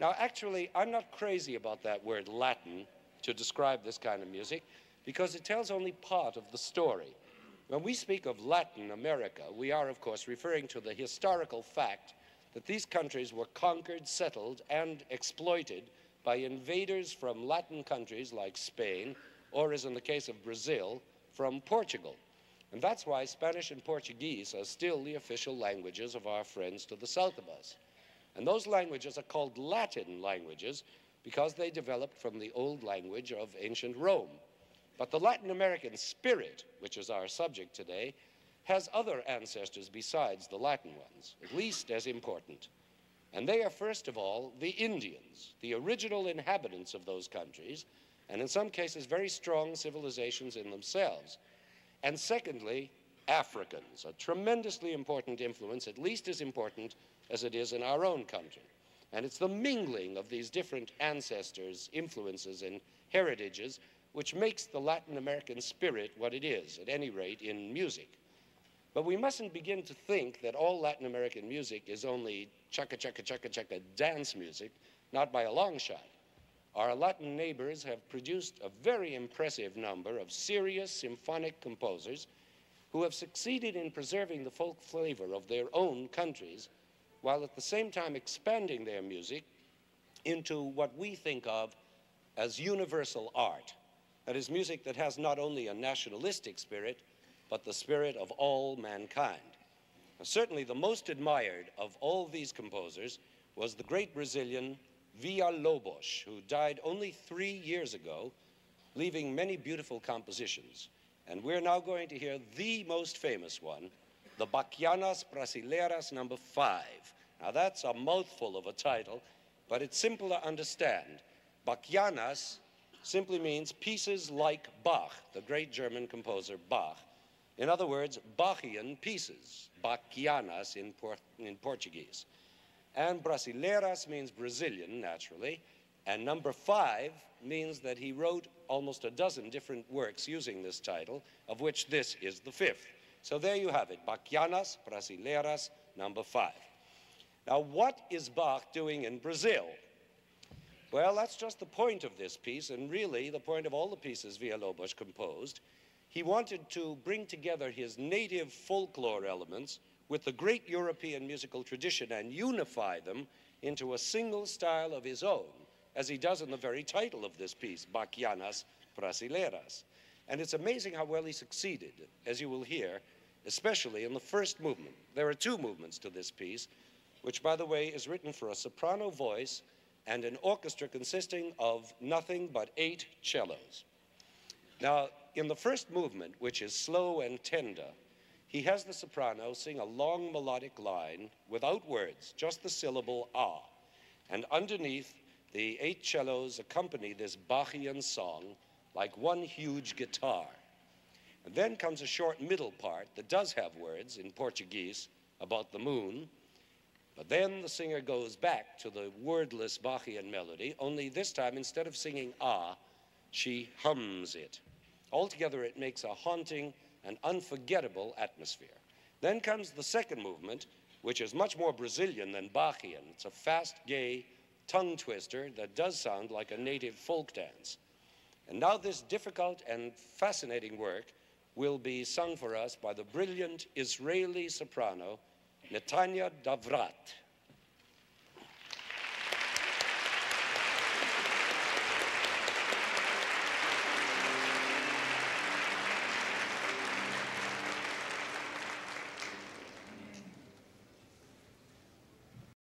Now, actually, I'm not crazy about that word Latin to describe this kind of music because it tells only part of the story. When we speak of Latin America, we are, of course, referring to the historical fact that these countries were conquered, settled, and exploited by invaders from Latin countries like Spain, or as in the case of Brazil, from Portugal. And that's why Spanish and Portuguese are still the official languages of our friends to the south of us. And those languages are called Latin languages because they developed from the old language of ancient Rome. But the Latin American spirit, which is our subject today, has other ancestors besides the Latin ones, at least as important. And they are, first of all, the Indians, the original inhabitants of those countries, and in some cases, very strong civilizations in themselves. And secondly, Africans, a tremendously important influence, at least as important as it is in our own country. And it's the mingling of these different ancestors, influences, and heritages which makes the Latin American spirit what it is, at any rate in music. But we mustn't begin to think that all Latin American music is only chaka chaka chaka chaka dance music, not by a long shot. Our Latin neighbors have produced a very impressive number of serious symphonic composers who have succeeded in preserving the folk flavor of their own countries while at the same time expanding their music into what we think of as universal art. That is music that has not only a nationalistic spirit, but the spirit of all mankind. Now, certainly the most admired of all these composers was the great Brazilian Villa-Lobos, who died only three years ago, leaving many beautiful compositions. And we're now going to hear the most famous one, the Bachianas Brasileiras number five. Now that's a mouthful of a title, but it's simple to understand. Bachianas simply means pieces like Bach, the great German composer Bach. In other words, Bachian pieces, Bachianas in, in Portuguese. And Brasileiras means Brazilian, naturally. And number five means that he wrote almost a dozen different works using this title, of which this is the fifth. So there you have it, Bachianas Brasileiras, number five. Now, what is Bach doing in Brazil? Well, that's just the point of this piece, and really the point of all the pieces Villa-Lobos composed. He wanted to bring together his native folklore elements with the great European musical tradition and unify them into a single style of his own, as he does in the very title of this piece, Bachianas Brasileiras. And it's amazing how well he succeeded, as you will hear, especially in the first movement. There are two movements to this piece, which, by the way, is written for a soprano voice and an orchestra consisting of nothing but eight cellos. Now, in the first movement, which is slow and tender, he has the soprano sing a long melodic line without words, just the syllable ah. And underneath, the eight cellos accompany this Bachian song like one huge guitar. And then comes a short middle part that does have words in Portuguese about the moon. But then the singer goes back to the wordless Bachian melody, only this time, instead of singing ah, she hums it. Altogether, it makes a haunting, and unforgettable atmosphere. Then comes the second movement, which is much more Brazilian than Bachian. It's a fast, gay tongue twister that does sound like a native folk dance. And now this difficult and fascinating work will be sung for us by the brilliant Israeli soprano, Netania Davrath.